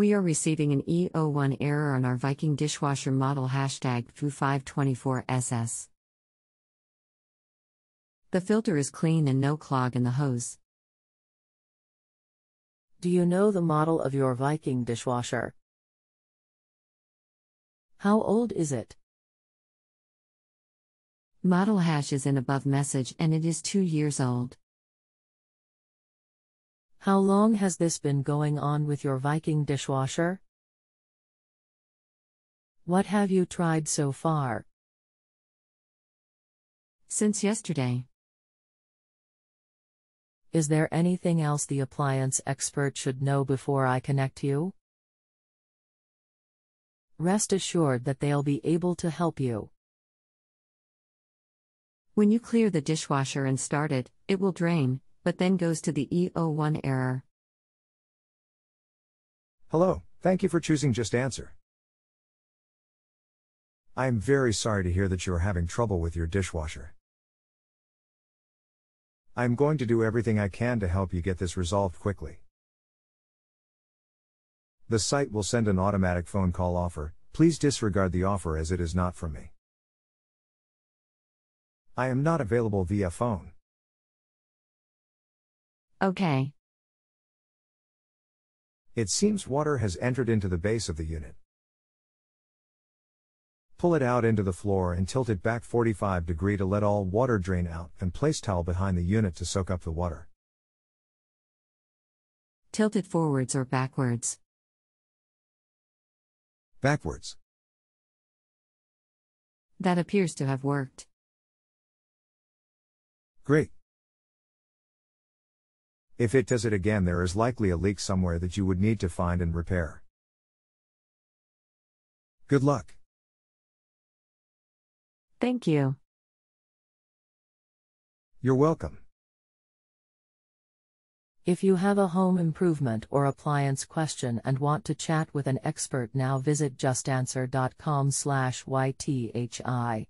We are receiving an E01 error on our Viking dishwasher model hashtag FU524SS. The filter is clean and no clog in the hose. Do you know the model of your Viking dishwasher? How old is it? Model hash is in above message and it is 2 years old. How long has this been going on with your Viking dishwasher? What have you tried so far? Since yesterday. Is there anything else the appliance expert should know before I connect you? Rest assured that they'll be able to help you. When you clear the dishwasher and start it, it will drain, but then goes to the E01 error. Hello, thank you for choosing Just Answer. I am very sorry to hear that you are having trouble with your dishwasher. I am going to do everything I can to help you get this resolved quickly. The site will send an automatic phone call offer, please disregard the offer as it is not from me. I am not available via phone. Okay. It seems water has entered into the base of the unit. Pull it out into the floor and tilt it back 45 degree to let all water drain out and place towel behind the unit to soak up the water. Tilt it forwards or backwards. Backwards. That appears to have worked. Great. If it does it again, there is likely a leak somewhere that you would need to find and repair. Good luck. Thank you. You're welcome. If you have a home improvement or appliance question and want to chat with an expert now visit justanswer.com/ythi.